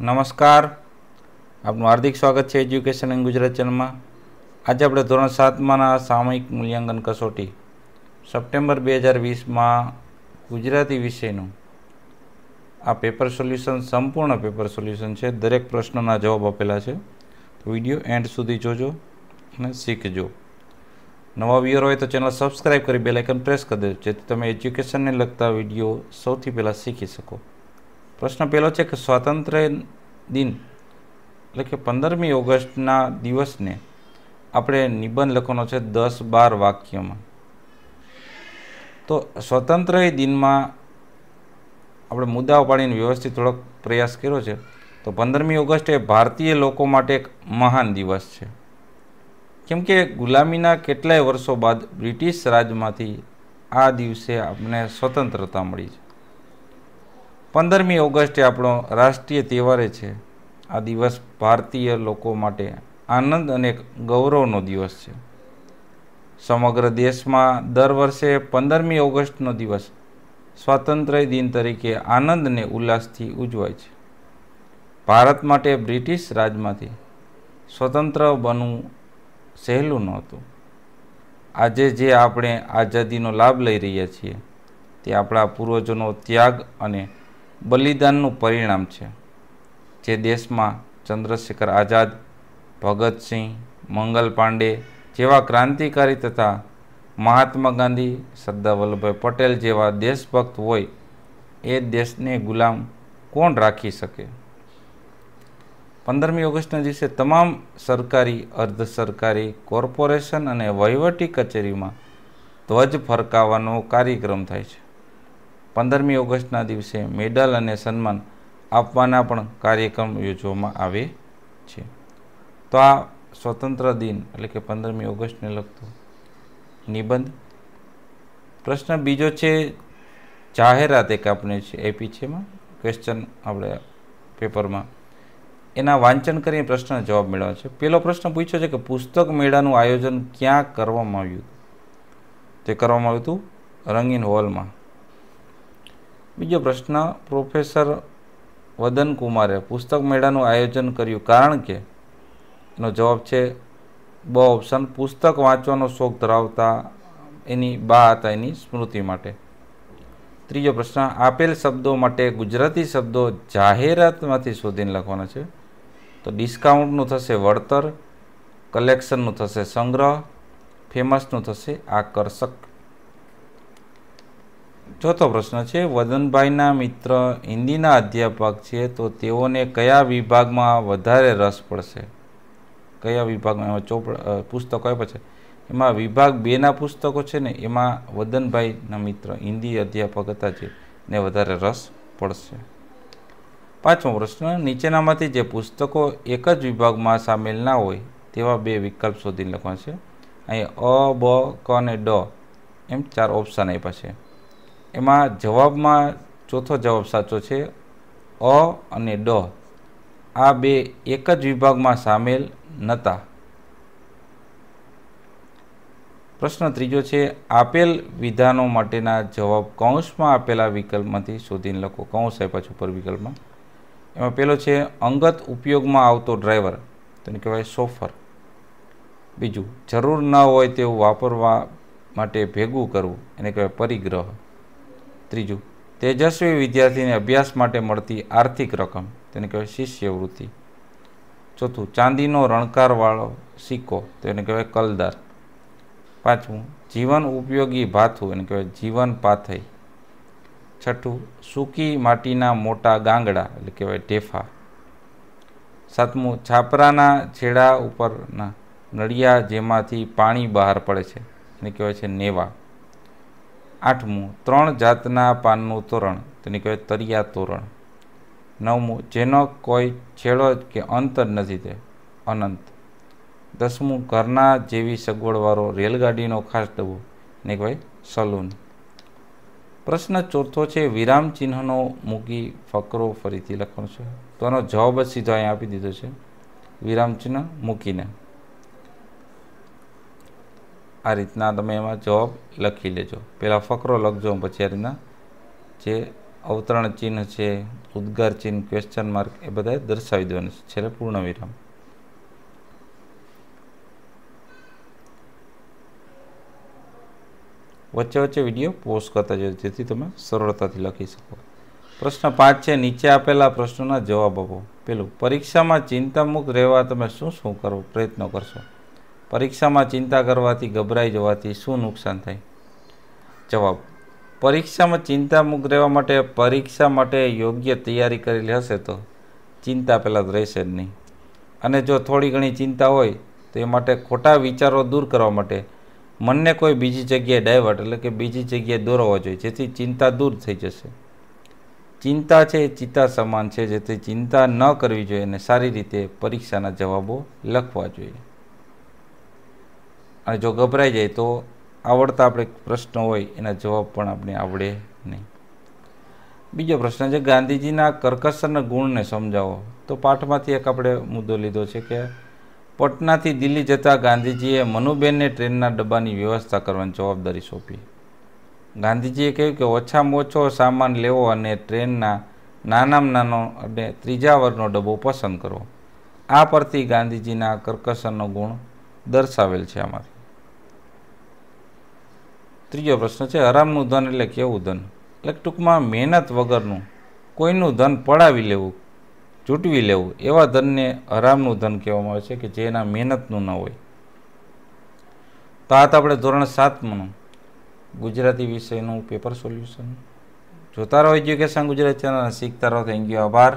નમસ્કાર. આપનું હાર્દિક સ્વાગત છે એજ્યુકેશન ઇન ગુજરાત ચેનલમાં આજે આપણે ધોરણ સાતમાંના સામયિક મૂલ્યાંકન કસોટી, સપ્ટેમ્બર બે હજાર વીસમાં ગુજરાતી વિષયનું. આ પેપર સોલ્યુશન સંપૂર્ણ પેપર સોલ્યુશન છે. દરેક પ્રશ્નોના જવાબ આપેલા છે. તો વીડિયો એન્ડ સુધી જોજો અને શીખજો. નવા વ્યૂઅર હોય તો ચેનલ સબસ્ક્રાઈબ કરી બેલાઇકન પ્રેસ કરી દેજો, જેથી તમે એજ્યુકેશનને લગતા વીડિયો સૌથી પહેલાં શીખી શકો. પ્રશ્ન પહેલો છે કે સ્વાતંત્ર્ય દિન એટલે કે પંદરમી ઓગસ્ટના દિવસને આપણે નિબંધ લખવાનો છે દસ બાર વાક્યમાં. તો સ્વતંત્રય દિનમાં આપણે મુદ્દાઓ પાડીને વ્યવસ્થિત થોડોક પ્રયાસ કર્યો છે. તો પંદરમી ઓગસ્ટ એ ભારતીય લોકો માટે એક મહાન દિવસ છે. કેમ કે ગુલામીના કેટલાય વર્ષો બાદ બ્રિટિશ રાજમાંથી આ દિવસે આપણે સ્વતંત્રતા મળી છે. પંદરમી ઓગસ્ટે આપણો રાષ્ટ્રીય તહેવારે છે. આ દિવસ ભારતીય લોકો માટે આનંદ અને ગૌરવનો દિવસ છે. સમગ્ર દેશમાં દર વર્ષે પંદરમી ઓગસ્ટનો દિવસ સ્વાતંત્ર્ય દિન તરીકે આનંદ અને ઉલ્લાસથી ઉજવાય છે. ભારત માટે બ્રિટિશ રાજમાંથી સ્વતંત્ર બનવું સહેલું નહોતું આજે જે આપણે આઝાદીનો લાભ લઈ રહ્યા છીએ તે આપણા પૂર્વજોનો ત્યાગ અને બલિદાનનું પરિણામ છે, જે દેશમાં ચંદ્રશેખર આઝાદ, ભગતસિંહ, મંગલ પાંડે જેવા ક્રાંતિકારી તથા મહાત્મા ગાંધી, સરદાર વલ્લભભાઈ પટેલ જેવા દેશભક્ત હોય, એ દેશને ગુલામ કોણ રાખી શકે? પંદરમી ઓગસ્ટના દિવસે તમામ સરકારી, અર્ધ સરકારી કોર્પોરેશન અને વહીવટી કચેરીમાં ધ્વજ ફરકાવવાનો કાર્યક્રમ થાય છે. પંદરમી ઓગસ્ટના દિવસે મેડલ અને સન્માન આપવાના પણ કાર્યક્રમ યોજવામાં આવે છે. તો આ સ્વતંત્ર દિન એટલે કે પંદરમી ઓગસ્ટને લગતો નિબંધ. પ્રશ્ન બીજો છે, જાહેરાત એક આપણે આપી છે એમાં? ક્વેશ્ચન આપણે પેપરમાં. એના વાંચન કરીને પ્રશ્નનો જવાબ મેળવવાનો છે. પહેલો પ્રશ્ન પૂછ્યો છે કે પુસ્તક મેળાનું આયોજન ક્યાં કરવામાં આવ્યું તે કરવામાં આવ્યું હતું રંગીન હોલમાં. બીજો પ્રશ્ન, પ્રોફેસર વદન કુમારે પુસ્તક મેળાનું આયોજન કર્યું કારણ કે? એનો જવાબ છે, બ ઓપ્શન, પુસ્તક વાંચવાનો શોખ ધરાવતા એની બા હતા એની સ્મૃતિ માટે. ત્રીજો પ્રશ્ન, આપેલ શબ્દો માટે ગુજરાતી શબ્દો જાહેરાતમાંથી શોધીને લખવાના છે. તો ડિસ્કાઉન્ટનું થશે વળતર, કલેક્શનનું થશે સંગ્રહ, ફેમસનું થશે આકર્ષક ચોથો પ્રશ્ન છે, વદનભાઈના મિત્ર હિન્દીના અધ્યાપક છે, તો તેઓને કયા વિભાગમાં વધારે રસ પડશે? કયા વિભાગમાં? એમાં ચોપડા પુસ્તકો આપ્યા છે. એમાં વિભાગ બેના પુસ્તકો છે ને, એમાં વદનભાઈના મિત્ર હિન્દી અધ્યાપક હતા જે, ને વધારે રસ પડશે. પાંચમો પ્રશ્ન, નીચેનામાંથી જે પુસ્તકો એક જ વિભાગમાં સામેલ ના હોય, તેવા બે વિકલ્પ શોધીને લખવા છે. અહીં અ, બ, ક અને ડ, એમ ચાર ઓપ્શન આપ્યા છે. એમાં જવાબમાં ચોથો જવાબ સાચો છે, અ અને ડ. આ બે એક જ વિભાગમાં સામેલ નહોતા પ્રશ્ન ત્રીજો છે, આપેલ વિધાનો માટેના જવાબ કૌંસમાં આપેલા વિકલ્પમાંથી શોધીને લખો. કૌંસ આપ્યા છે ઉપર વિકલ્પમાં. એમાં પેલો છે, અંગત ઉપયોગમાં આવતો ડ્રાઈવર. તેને કહેવાય સોફર બીજું, જરૂર ન હોય તેવું વાપરવા માટે ભેગું કરવું. એને કહેવાય પરિગ્રહ. ત્રીજું, તેજસ્વી વિદ્યાર્થીને અભ્યાસ માટે મળતી આર્થિક રકમ, તેને કહેવાય શિષ્યવૃત્તિ. ચોથું, ચાંદીનો રણકારવાળો સિક્કો, તેને કહેવાય કલદાર. પાંચમું, જીવન ઉપયોગી ભાથું, એને કહેવાય જીવન પાથઈ છઠ્ઠું, સૂકી માટીના મોટા ગાંગડા, એટલે કહેવાય ઢેફા. સાતમું, છાપરાના છેડા ઉપરના નળિયા જેમાંથી પાણી બહાર પડે છે, એને કહેવાય છે નેવા. આઠમું, ત્રણ જાતના પાનનું તોરણ, તેને કહેવાય તરિયા તોરણ. નવમું, જેનો કોઈ છેડો કે અંત જ નથી તે, અનંત. દસમું, ઘરના જેવી સગવડવાળો રેલગાડીનો ખાસ ડબ્બો, ને કહેવાય સલૂન. પ્રશ્ન ચોથો છે, વિરામ ચિહ્નનો મૂકી ફકરો ફરીથી લખવાનો છે. તો આનો જવાબ જ સીધો અહીંયા આપી દીધો છે. વિરામ ચિહ્ન મૂકીને. આ રીતના તમે એમાં જવાબ લખી લેજો. પહેલાં ફકરો લખજો પછી આ રીતના. જે અવતરણ ચિહ્ન છે, ઉદ્ગાર ચિહ્ન ક્વેશ્ચન માર્ક એ બધા દર્શાવી દેવાનું છે. છેલ્લે પૂર્ણ વિરામ વચ્ચે વચ્ચે વીડિયો પોસ્ટ કરતા જજો, જેથી તમે સરળતાથી લખી શકો. પ્રશ્ન પાંચ છે, નીચે આપેલા પ્રશ્નોના જવાબ આપો. પેલું, પરીક્ષામાં ચિંતામુક્ત રહેવા તમે શું શું કરો પ્રયત્નો કરશો. પરીક્ષામાં ચિંતા કરવાથી, ગભરાઈ જવાથી શું નુકસાન થાય? જવાબ, પરીક્ષામાં ચિંતામુક્ત રહેવા માટે, પરીક્ષા માટે યોગ્ય તૈયારી કરેલી હશે તો ચિંતા પહેલાં રહેશે જ નહીં. અને જો થોડી ઘણી ચિંતા હોય, તો એ માટે ખોટા વિચારો દૂર કરવા માટે મનને કોઈ બીજી જગ્યાએ ડાયવર્ટ એટલે કે બીજી જગ્યાએ દોરવા જોઈએ, જેથી ચિંતા દૂર થઈ જશે. ચિંતા છે એ ચિત્તા સમાન છે, જેથી ચિંતા ન કરવી જોઈએ અને સારી રીતે પરીક્ષાના જવાબો લખવા જોઈએ. અને જો ગભરાઈ જાય તો આવડતા આપણે પ્રશ્ન હોય, એના જવાબ પણ આપણે આવડે નહીં. બીજો પ્રશ્ન છે, ગાંધીજીના કર્કશના ગુણને સમજાવો. તો પાઠમાંથી એક આપણે મુદ્દો લીધો છે કે પટનાથી દિલ્હી જતા ગાંધીજીએ મનુબેનને ટ્રેનના ડબ્બાની વ્યવસ્થા કરવાની જવાબદારી સોંપી. ગાંધીજીએ કહ્યું કે ઓછામાં ઓછો સામાન લેવો અને ટ્રેનના નાનામાં નાનો અને ત્રીજા વર્ગનો ડબ્બો પસંદ કરવો આ પરથી ગાંધીજીના કર્કશનનો ગુણ દર્શાવેલ છે આમાંથી. ત્રીજો પ્રશ્ન છે, હરામનું ધન એટલે કેવું ધન? એટલે ટૂંકમાં મહેનત વગરનું કોઈનું ધન પડાવી લેવું, ચૂંટવી લેવું, એવા ધનને હરામનું ધન કહેવામાં આવે છે કે જેના મહેનતનું ન હોય. તો આ તો આપણે ધોરણ સાતમાનું ગુજરાતી વિષયનું પેપર સોલ્યુશન. જોતા રહો એજ્યુકેશન ગુજરાતી ચેનલ શીખતા રહો, થેન્ક યુ, આભાર.